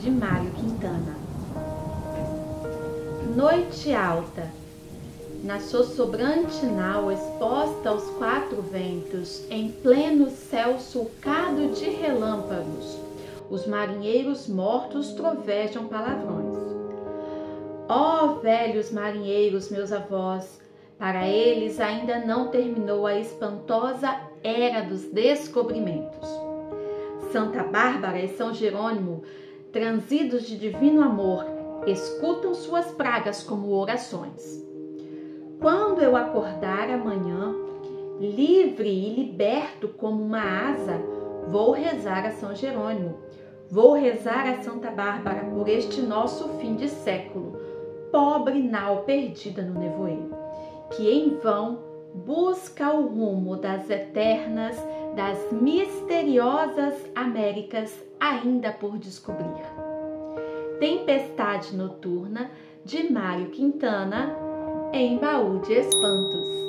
De Mário Quintana. Noite alta. Na sua sobrante nau exposta aos quatro ventos, em pleno céu sulcado de relâmpagos, os marinheiros mortos trovejam palavrões. Ó oh, velhos marinheiros, meus avós, para eles ainda não terminou a espantosa era dos descobrimentos. Santa Bárbara e São Jerônimo transidos de divino amor, escutam suas pragas como orações. Quando eu acordar amanhã, livre e liberto como uma asa, vou rezar a São Jerônimo, vou rezar a Santa Bárbara por este nosso fim de século, pobre nau perdida no nevoeiro, que em vão busca o rumo das eternas, das misteriosas Américas ainda por descobrir. Tempestade Noturna de Mário Quintana em Baú de Espantos.